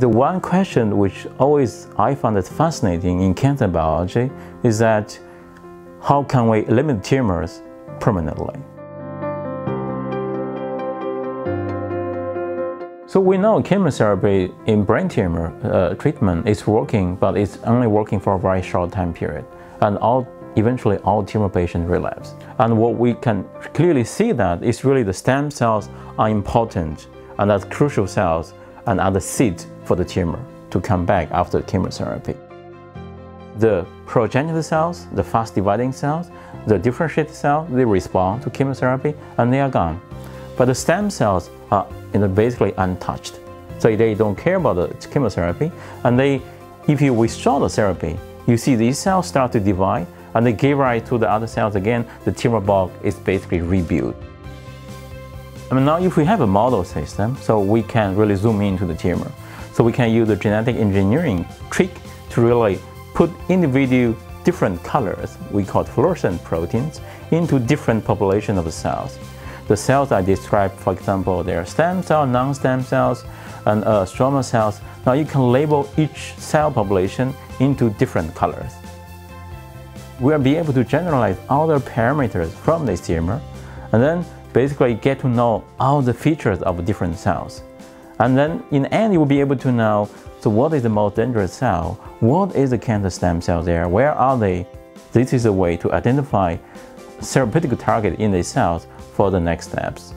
The one question which always I found it fascinating in cancer biology is that how can we eliminate tumors permanently? So we know chemotherapy in brain tumor uh, treatment is working, but it's only working for a very short time period. And all, eventually all tumor patients relapse. And what we can clearly see that is really the stem cells are important and that's crucial cells the seed for the tumor to come back after chemotherapy. The progenitor cells, the fast dividing cells, the differentiated cells, they respond to chemotherapy and they are gone. But the stem cells are you know, basically untouched. So they don't care about the chemotherapy. And they, if you withdraw the therapy, you see these cells start to divide and they give rise to the other cells again. The tumor bulk is basically rebuilt. Now if we have a model system, so we can really zoom into the tumor. So we can use the genetic engineering trick to really put individual different colors, we call fluorescent proteins, into different population of cells the cells I described, for example, they are stem cell, non-stem cells, and uh, stroma cells. Now you can label each cell population into different colors. We'll be able to generalize the parameters from this tumor, and then basically get to know all the features of different cells. And then in the end, you will be able to know, so what is the most dangerous cell? What is the cancer stem cell there? Where are they? This is a way to identify therapeutic target in these cells for the next steps.